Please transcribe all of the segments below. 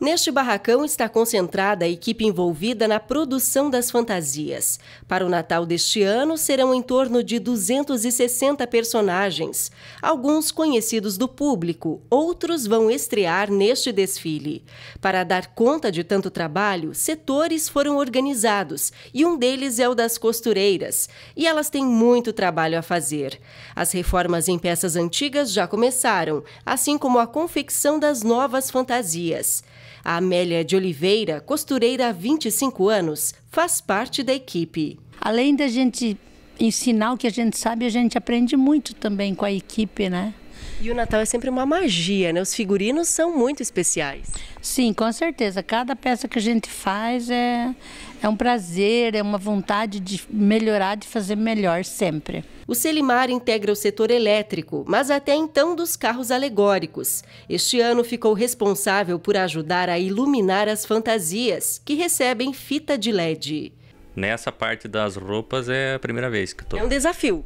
Neste barracão está concentrada a equipe envolvida na produção das fantasias. Para o Natal deste ano, serão em torno de 260 personagens. Alguns conhecidos do público, outros vão estrear neste desfile. Para dar conta de tanto trabalho, setores foram organizados e um deles é o das costureiras. E elas têm muito trabalho a fazer. As reformas em peças antigas já começaram, assim como a confecção das novas fantasias. A Amélia de Oliveira, costureira há 25 anos, faz parte da equipe. Além da gente ensinar o que a gente sabe, a gente aprende muito também com a equipe, né? E o Natal é sempre uma magia, né? Os figurinos são muito especiais. Sim, com certeza. Cada peça que a gente faz é, é um prazer, é uma vontade de melhorar, de fazer melhor sempre. O Selimar integra o setor elétrico, mas até então dos carros alegóricos. Este ano ficou responsável por ajudar a iluminar as fantasias, que recebem fita de LED. Nessa parte das roupas é a primeira vez que estou. É um desafio.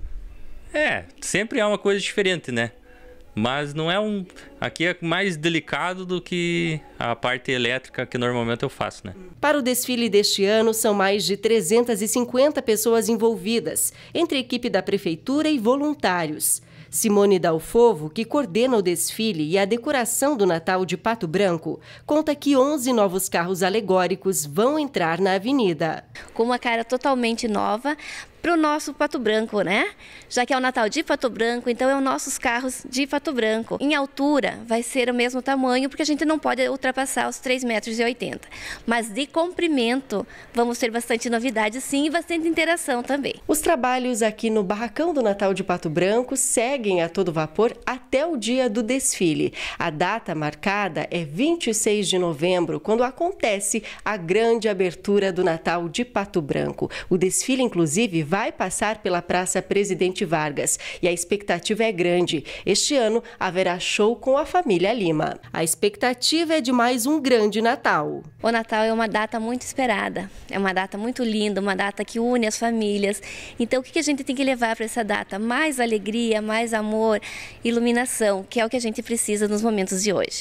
É, sempre é uma coisa diferente, né? Mas não é um. Aqui é mais delicado do que a parte elétrica que normalmente eu faço, né? Para o desfile deste ano, são mais de 350 pessoas envolvidas, entre equipe da prefeitura e voluntários. Simone Dalfovo, que coordena o desfile e a decoração do Natal de Pato Branco, conta que 11 novos carros alegóricos vão entrar na avenida. Com uma cara totalmente nova, para o nosso Pato Branco, né? Já que é o Natal de Pato Branco, então é os nossos carros de Pato Branco. Em altura vai ser o mesmo tamanho, porque a gente não pode ultrapassar os 3,80 metros. 80. Mas de comprimento vamos ter bastante novidade sim e bastante interação também. Os trabalhos aqui no Barracão do Natal de Pato Branco seguem a todo vapor até o dia do desfile. A data marcada é 26 de novembro, quando acontece a grande abertura do Natal de Pato Branco. O desfile, inclusive, vai passar pela Praça Presidente Vargas e a expectativa é grande. Este ano haverá show com a família Lima. A expectativa é de mais um grande Natal. O Natal é uma data muito esperada, é uma data muito linda, uma data que une as famílias. Então, o que a gente tem que levar para essa data? Mais alegria, mais amor, iluminação, que é o que a gente precisa nos momentos de hoje.